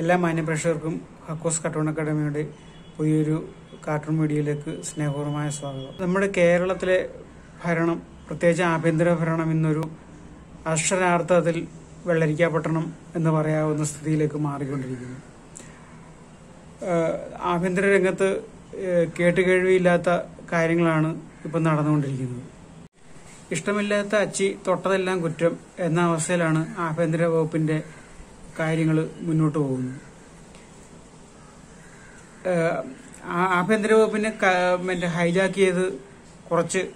എല്ലാ മാന്യപ്രേക്ഷകർക്കും ഹക്കോസ് കാർട്ടൂൺ അക്കാഡമിയുടെ പുതിയൊരു കാർട്ടൂൺ മീഡിയയിലേക്ക് സ്നേഹപൂർവമായ സ്വാഗതം. നമ്മുടെ കേരളത്തിലെ ഭരണം പ്രത്യേകിച്ച് ആഭ്യന്തര ഭരണം ഇന്നൊരു അക്ഷരാർത്ഥത്തിൽ വെള്ളരിക്കാപട്ടണം എന്ന് പറയാവുന്ന സ്ഥിതിയിലേക്ക് മാറിക്കൊണ്ടിരിക്കുന്നു. ആഭ്യന്തര രംഗത്ത് കേട്ടുകേഴിവില്ലാത്ത കാര്യങ്ങളാണ് ഇപ്പം നടന്നുകൊണ്ടിരിക്കുന്നത്. ഇഷ്ടമില്ലാത്ത അച്ചി തൊട്ടതെല്ലാം കുറ്റം എന്ന അവസ്ഥയിലാണ് ആഭ്യന്തര വകുപ്പിന്റെ കാര്യങ്ങൾ മുന്നോട്ട് പോകുന്നു. ആഭ്യന്തര വകുപ്പിനെ മറ്റേ ഹൈജാക്ക് ചെയ്ത് കുറച്ച്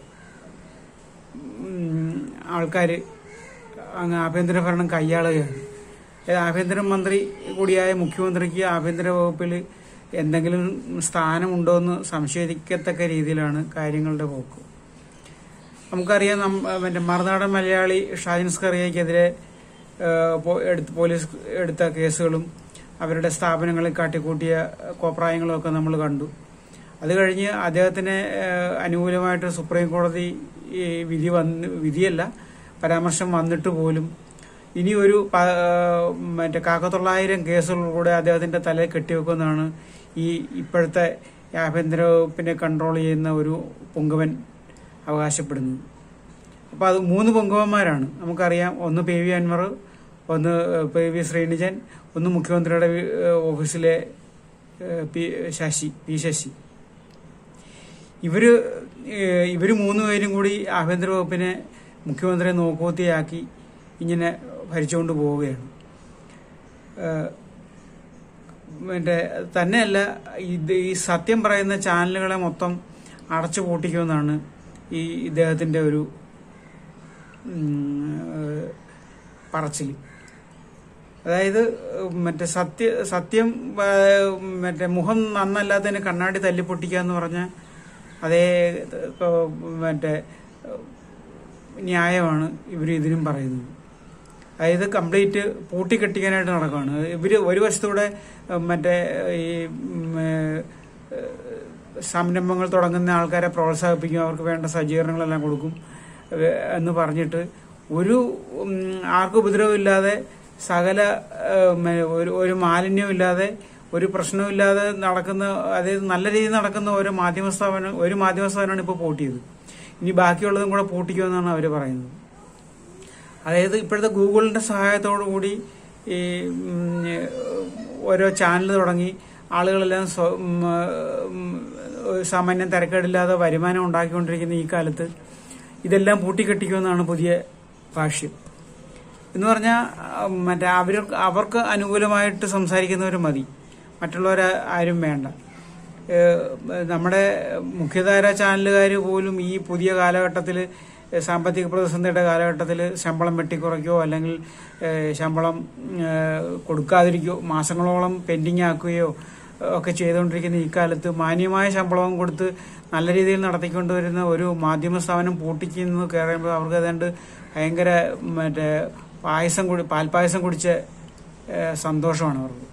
ആൾക്കാർ അങ്ങ് ആഭ്യന്തര ഭരണം കൈയാളുകയാണ്. ആഭ്യന്തര മന്ത്രി കൂടിയായ മുഖ്യമന്ത്രിക്ക് ആഭ്യന്തര വകുപ്പിൽ എന്തെങ്കിലും സ്ഥാനമുണ്ടോ എന്ന് സംശയിക്കത്തക്ക രീതിയിലാണ് കാര്യങ്ങളുടെ പോക്ക്. നമുക്കറിയാം മറ്റേ മറുനാടൻ മലയാളി ഷാജിൻ സ്കറിയക്കെതിരെ ഏഹ്, പോ- എടുത്ത് പോലീസ് എടുത്ത കേസുകളും അവരുടെ സ്ഥാപനങ്ങളിൽ കാട്ടിക്കൂട്ടിയ കോപ്രായങ്ങളും ഒക്കെ നമ്മൾ കണ്ടു. അത് കഴിഞ്ഞ് അദ്ദേഹത്തിന് അനുകൂലമായിട്ട് സുപ്രീം കോടതി വിധി വന്ന് വിധിയല്ല പരാമർശം വന്നിട്ട് പോലും ഇനി ഒരു മറ്റേ കാക്കത്തൊള്ളായിരം കേസുകളിലൂടെ അദ്ദേഹത്തിന്റെ തലയിൽ കെട്ടിവെക്കുമെന്നാണ് ഈ ഇപ്പോഴത്തെ ആഭ്യന്തര വകുപ്പിനെ കൺട്രോൾ ചെയ്യുന്ന ഒരു പൊങ്കവൻ അവകാശപ്പെടുന്നത്. അപ്പോൾ അത് മൂന്ന് പൊങ്കവന്മാരാണ്. നമുക്കറിയാം ഒന്ന് പി വി അൻവർ ഒന്ന് പി വി ശ്രീനിജൻ ഒന്ന് മുഖ്യമന്ത്രിയുടെ ഓഫീസിലെ പി ശശി പി ശശി. ഇവർ ഇവർ ഇവർ മൂന്നുപേരും കൂടി ആഭ്യന്തര വകുപ്പിനെ മുഖ്യമന്ത്രിയെ നോക്കുകുത്തിയാക്കി ഇങ്ങനെ ഭരിച്ചുകൊണ്ട് പോവുകയാണ്. മറ്റേ തന്നെയല്ല ഇത് ഈ സത്യം പറയുന്ന ചാനലുകളെ മൊത്തം അടച്ചു പൂട്ടിക്കുമെന്നാണ് ഈ ഇദ്ദേഹത്തിന്റെ ഒരു പറച്ചിൽ അതായത് മറ്റേ സത്യ സത്യം മറ്റേ മുഖം നന്നല്ലാത്തതിന് കണ്ണാടി തല്ലിപ്പൊട്ടിക്കുക എന്ന് പറഞ്ഞ അതേ മറ്റേ ന്യായമാണ് ഇവർ ഇതിനും പറയുന്നത്. അതായത് കംപ്ലീറ്റ് പൂട്ടിക്കെട്ടിക്കാനായിട്ട് നടക്കുകയാണ്. ഇവർ ഒരു വശത്തൂടെ മറ്റേ ഈ സംരംഭങ്ങൾ തുടങ്ങുന്ന ആൾക്കാരെ പ്രോത്സാഹിപ്പിക്കും അവർക്ക് വേണ്ട സജ്ജീകരണങ്ങളെല്ലാം കൊടുക്കും എന്ന് പറഞ്ഞിട്ട് ഒരു ആർക്കും ഉപദ്രവമില്ലാതെ സകല ഒരു ഇല്ലാതെ ഒരു പ്രശ്നവുമില്ലാതെ നടക്കുന്ന അതായത് നല്ല രീതിയിൽ നടക്കുന്ന ഒരു മാധ്യമ സ്ഥാപനം ഒരു മാധ്യമ സ്ഥാപനമാണ് ഇപ്പോൾ പൂട്ടിയത്. ഇനി ബാക്കിയുള്ളതും കൂടെ പൂട്ടിക്കുമെന്നാണ് അവർ പറയുന്നത്. അതായത് ഇപ്പോഴത്തെ ഗൂഗിളിന്റെ സഹായത്തോടു കൂടി ഈ ഓരോ ചാനൽ തുടങ്ങി ആളുകളെല്ലാം സാമാന്യം തിരക്കേടില്ലാതെ വരുമാനം ഉണ്ടാക്കിക്കൊണ്ടിരിക്കുന്ന ഈ കാലത്ത് ഇതെല്ലാം പൂട്ടിക്കെട്ടിക്കുമെന്നാണ് പുതിയ ഭാഷ്യം. എന്ന് പറഞ്ഞാൽ മറ്റേ അവർ അവർക്ക് അനുകൂലമായിട്ട് സംസാരിക്കുന്നവർ മതി. മറ്റുള്ളവർ ആരും വേണ്ട. നമ്മുടെ മുഖ്യധാര ചാനലുകാർ പോലും ഈ പുതിയ കാലഘട്ടത്തിൽ സാമ്പത്തിക പ്രതിസന്ധിയുടെ കാലഘട്ടത്തിൽ ശമ്പളം വെട്ടിക്കുറയ്ക്കുകയോ അല്ലെങ്കിൽ ശമ്പളം കൊടുക്കാതിരിക്കുകയോ മാസങ്ങളോളം പെൻഡിങ് ആക്കുകയോ ഒക്കെ ചെയ്തുകൊണ്ടിരിക്കുന്ന ഈ കാലത്ത് മാന്യമായ ശമ്പളവും കൊടുത്ത് നല്ല രീതിയിൽ നടത്തിക്കൊണ്ടുവരുന്ന ഒരു മാധ്യമ സ്ഥാപനം പൂട്ടിക്കുന്നു കയറുമ്പോൾ അവർക്ക് ഏതാണ്ട് ഭയങ്കര മറ്റേ പായസം കുടി പാൽപ്പായസം കുടിച്ച സന്തോഷമാണ് അവർക്ക്.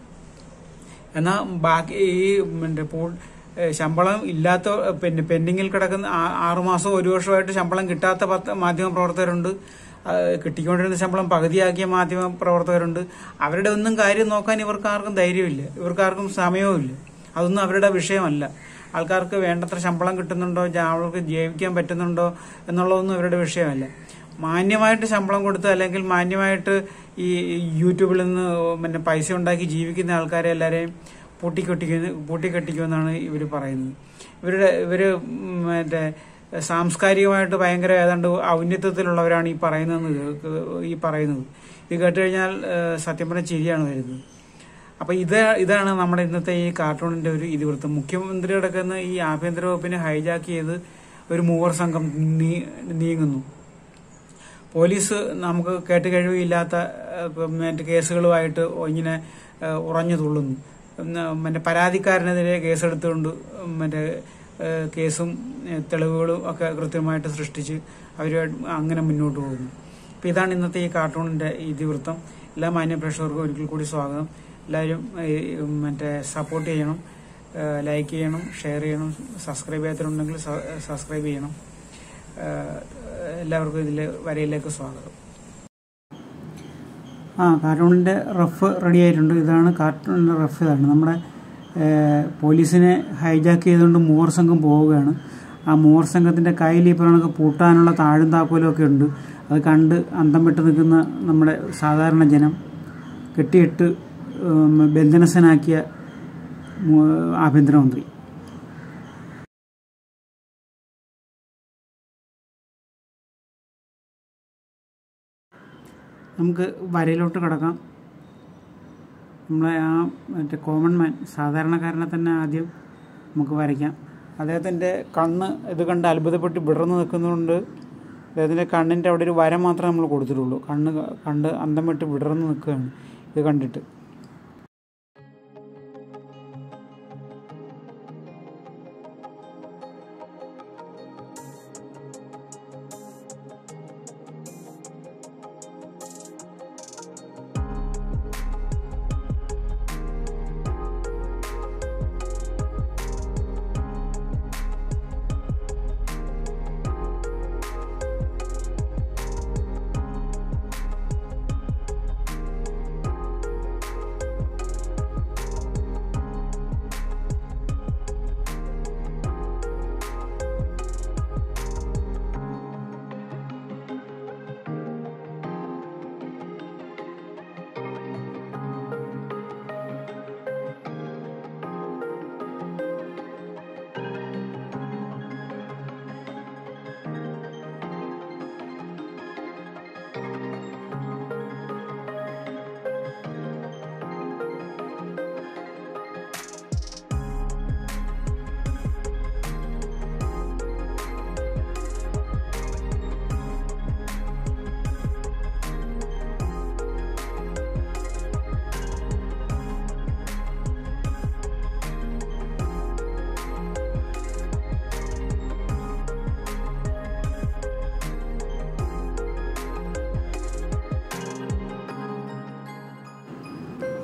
എന്നാൽ ബാക്കി ഈ പിന്നെ പൂ ശമ്പളം ഇല്ലാത്ത പിന്നെ പെൻഡിങ്ങിൽ കിടക്കുന്ന ആറുമാസം ഒരു വർഷമായിട്ട് ശമ്പളം കിട്ടാത്ത പത്ത് മാധ്യമ പ്രവർത്തകരുണ്ട്. കിട്ടിക്കൊണ്ടിരുന്ന ശമ്പളം പകുതിയാക്കിയ മാധ്യമ പ്രവർത്തകരുണ്ട്. അവരുടെ ഒന്നും കാര്യം നോക്കാൻ ഇവർക്ക് ആർക്കും ധൈര്യമില്ല. ഇവർക്കാർക്കും സമയവുമില്ല. അതൊന്നും അവരുടെ വിഷയമല്ല. ആൾക്കാർക്ക് വേണ്ടത്ര ശമ്പളം കിട്ടുന്നുണ്ടോ? അവർക്ക് ജീവിക്കാൻ പറ്റുന്നുണ്ടോ? എന്നുള്ളതൊന്നും അവരുടെ വിഷയമല്ല. മാന്യമായിട്ട് ശമ്പളം കൊടുത്ത് അല്ലെങ്കിൽ മാന്യമായിട്ട് ഈ യൂട്യൂബിൽ നിന്ന് പിന്നെ പൈസ ഉണ്ടാക്കി ജീവിക്കുന്ന ആൾക്കാരെ എല്ലാവരെയും പൂട്ടിക്കെട്ടിക്കുന്ന പൂട്ടിക്കെട്ടിക്കുമെന്നാണ് ഇവർ പറയുന്നത്. ഇവരുടെ ഇവർ മറ്റേ സാംസ്കാരികമായിട്ട് ഭയങ്കര ഏതാണ്ട് ഔന്നത്യത്തിലുള്ളവരാണ് ഈ പറയുന്നതെന്ന് ഈ പറയുന്നത്. ഇത് കേട്ട് കഴിഞ്ഞാൽ സത്യം പറഞ്ഞ ചിരിയാണ് വരുന്നത്. അപ്പോൾ ഇത് ഇതാണ് നമ്മുടെ ഇന്നത്തെ ഈ കാർട്ടൂണിന്റെ ഒരു ഇതിവൃത്തം. മുഖ്യമന്ത്രി അടക്കുന്ന ഈ ആഭ്യന്തര വകുപ്പിനെ ഹൈജാക്ക് ചെയ്ത് ഒരു മൂവർ സംഘം നീങ്ങുന്നു. പോലീസ് നമുക്ക് കേട്ട് കഴിവില്ലാത്ത മറ്റ് കേസുകളുമായിട്ട് ഇങ്ങനെ ഉറഞ്ഞു തുള്ളുന്നു. മറ്റേ പരാതിക്കാരനെതിരെ കേസെടുത്തുകൊണ്ട് മറ്റേ കേസും തെളിവുകളും ഒക്കെ കൃത്യമായിട്ട് സൃഷ്ടിച്ച് അവർ അങ്ങനെ മുന്നോട്ട് പോകുന്നു. അപ്പം ഇതാണ് ഇന്നത്തെ ഈ കാർട്ടൂണിന്റെ ഇതിവൃത്തം. എല്ലാ മാന്യപ്രേക്ഷകർക്കും ഒരിക്കൽ കൂടി സ്വാഗതം. എല്ലാവരും മറ്റേ സപ്പോർട്ട് ചെയ്യണം ലൈക്ക് ചെയ്യണം ഷെയർ ചെയ്യണം സബ്സ്ക്രൈബ് ചെയ്യാത്തവരുണ്ടെങ്കിൽ സബ്സ്ക്രൈബ് ചെയ്യണം. എല്ലാവർക്കും ഇതിൽ വരയിലേക്ക് സ്വാഗതം. ആ കാർട്ടൂണിന്റെ റഫ് റെഡി ആയിട്ടുണ്ട്. ഇതാണ് കാർട്ടൂണിന്റെ റഫ് ഇതാണ്. നമ്മുടെ പോലീസിനെ ഹൈജാക്ക് ചെയ്തുകൊണ്ട് മൂവർ സംഘം പോവുകയാണ്. ആ മൂവർ സംഘത്തിന്റെ കയ്യിൽ ഈ പൂട്ടാനുള്ള താഴും താക്കോലും ഒക്കെ ഉണ്ട്. അത് കണ്ട് അന്തം വിട്ട് നിൽക്കുന്ന നമ്മുടെ സാധാരണ ജനം കെട്ടിയിട്ട് ബന്ധനസനാക്കിയ ആഭ്യന്തരമന്ത്രി. നമുക്ക് വരയിലോട്ട് കിടക്കാം. നമ്മളെ ആ മറ്റേ കോമൺ മാൻ സാധാരണക്കാരനെ തന്നെ ആദ്യം നമുക്ക് വരയ്ക്കാം. അദ്ദേഹത്തിന്റെ കണ്ണ് ഇത് കണ്ട് അത്ഭുതപ്പെട്ട് വിടർന്ന് നിൽക്കുന്നതുകൊണ്ട് അദ്ദേഹത്തിന്റെ കണ്ണിന്റെ അവിടെ ഒരു വര മാത്രമേ നമ്മൾ കൊടുത്തിട്ടുള്ളൂ. കണ്ണ് കണ്ട് അന്തം വിട്ട് വിടർന്ന് നിൽക്കുകയാണ് ഇത് കണ്ടിട്ട്.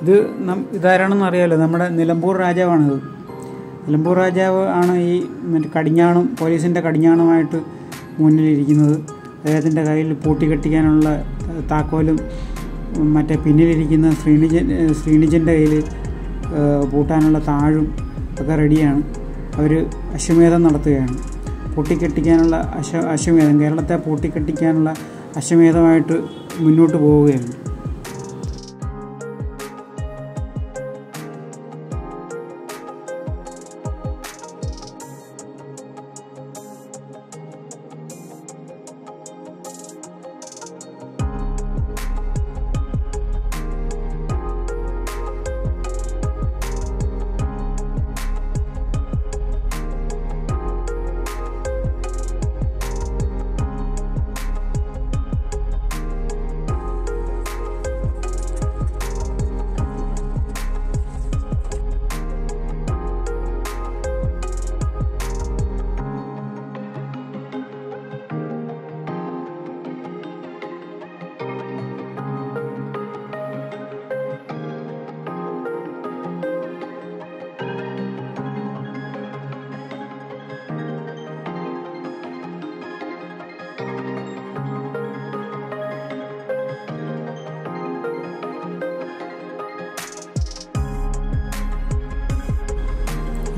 ഇത് ഇതാരാണെന്ന് അറിയാലോ? നമ്മുടെ നിലമ്പൂർ രാജാവാണിത് നിലമ്പൂർ രാജാവ് ആണ് ഈ മറ്റേ കടിഞ്ഞാണും പോലീസിന്റെ കടിഞ്ഞാണുമായിട്ട് മുന്നിലിരിക്കുന്നത്. അദ്ദേഹത്തിന്റെ കയ്യിൽ പൂട്ടി കെട്ടിക്കാനുള്ള താക്കോലും മറ്റേ പിന്നിലിരിക്കുന്ന ശ്രീനിജൻ ശ്രീനിജന്റെ കയ്യിൽ പൂട്ടാനുള്ള താഴും ഒക്കെ റെഡിയാണ്. അവർ അശ്വമേധം നടത്തുകയാണ്. പൂട്ടിക്കെട്ടിക്കാനുള്ള അശ്വ അശ്വമേധം കേരളത്തെ പൂട്ടിക്കെട്ടിക്കാനുള്ള അശ്വമേധമായിട്ട് മുന്നോട്ട് പോവുകയാണ്.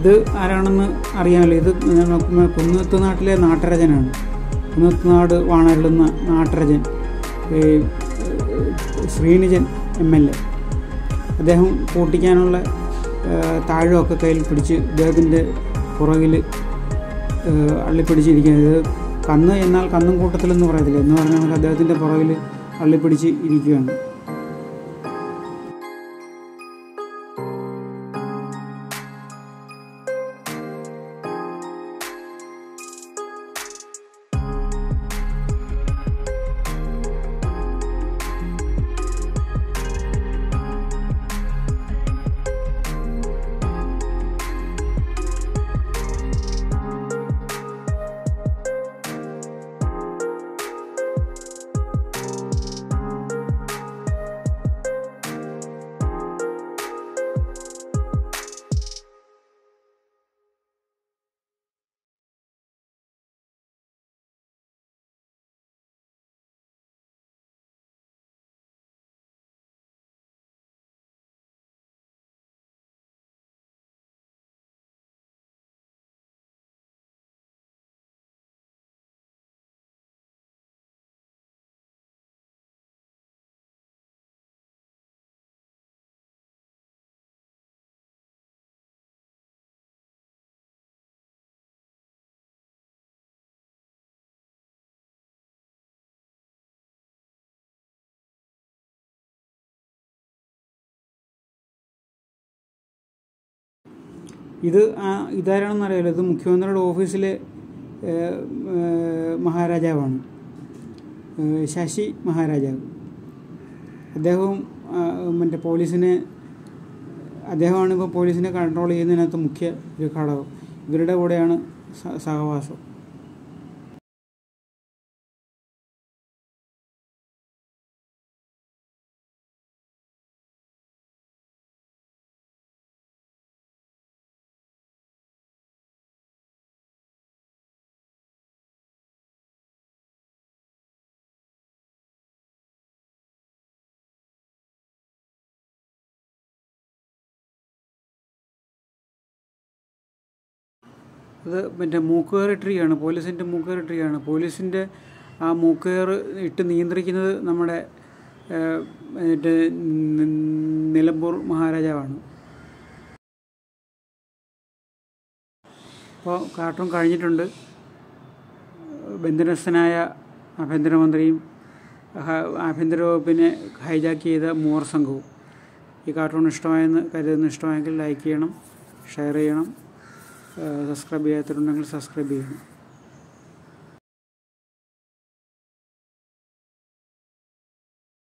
ഇത് ആരാണെന്ന് അറിയാമല്ലോ. ഇത് കുന്നത്ത് നാട്ടിലെ നാട്ടരജനാണ്. കുന്നത്ത് നാട് വാണരുളുന്ന നാട്ടരജൻ ശ്രീനിജൻ എം എൽ എ. അദ്ദേഹം പൂട്ടിക്കാനുള്ള താഴമൊക്കെ കയ്യിൽ പിടിച്ച് ഇദ്ദേഹത്തിന്റെ പുറകിൽ അള്ളിപ്പിടിച്ചിരിക്കുന്നത് കന്ന് എന്നാൽ കന്നും കൂട്ടത്തിലെന്ന് പറയത്തില്ല. എന്ന് പറഞ്ഞാൽ അദ്ദേഹത്തിന്റെ പുറകിൽ അള്ളിപ്പിടിച്ച് ഇരിക്കുകയാണ്. ഇത് ഇതാരാണെന്ന് അറിയില്ല. ഇത് മുഖ്യമന്ത്രിയുടെ ഓഫീസിലെ മഹാരാജാവാണ്. ശശി മഹാരാജാവ്. അദ്ദേഹവും മറ്റേ പോലീസിനെ അദ്ദേഹമാണ് ഇപ്പോൾ പോലീസിനെ കൺട്രോൾ ചെയ്യുന്നതിനകത്ത് മുഖ്യ ഒരു ഘടകം. ഇവരുടെ കൂടെയാണ് സഹവാസം. അത് മറ്റേ മൂക്കുകയർ ട്രീയാണ് പോലീസിന്റെ മൂക്കുകയർ ട്രീയാണ്. പോലീസിന്റെ ആ മൂക്കുകയർ ഇട്ട് നിയന്ത്രിക്കുന്നത് നമ്മുടെ മറ്റേ നിലമ്പൂർ മഹാരാജാവാണ്. അപ്പോൾ കാർട്ടൂൺ കഴിഞ്ഞിട്ടുണ്ട്. ബന്ധനസ്ഥനായ ആഭ്യന്തരമന്ത്രിയും ആഭ്യന്തര വകുപ്പിനെ ഹൈജാക്ക് ചെയ്ത മൂവർ സംഘവും. ഈ കാർട്ടൂൺ ഇഷ്ടമായെന്ന് കരുതുന്ന ഇഷ്ടമായെങ്കിൽ ലൈക്ക് ചെയ്യണം ഷെയർ ചെയ്യണം. സബ്സ്ക്രൈബ് ചെയ്യാത്തവരുണ്ടെങ്കിൽ സബ്സ്ക്രൈബ് ചെയ്യണം